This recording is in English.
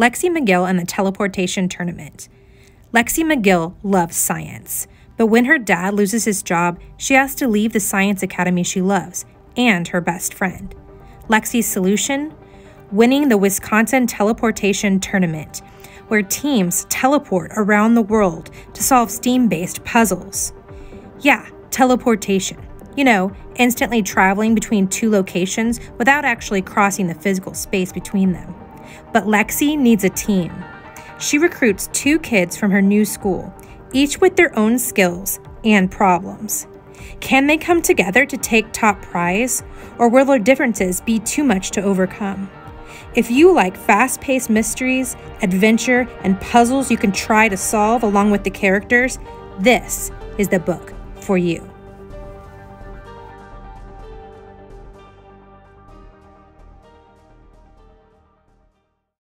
Lexi Magill and the Teleportation Tournament. Lexi Magill loves science, but when her dad loses his job, she has to leave the science academy she loves and her best friend. Lexi's solution? Winning the Wisconsin Teleportation Tournament, where teams teleport around the world to solve steam based puzzles. Yeah, teleportation. You know, instantly traveling between two locations without actually crossing the physical space between them. But Lexi needs a team. She recruits two kids from her new school, each with their own skills and problems. Can they come together to take top prize, or will their differences be too much to overcome? If you like fast paced mysteries, adventure, and puzzles you can try to solve along with the characters, this is the book for you.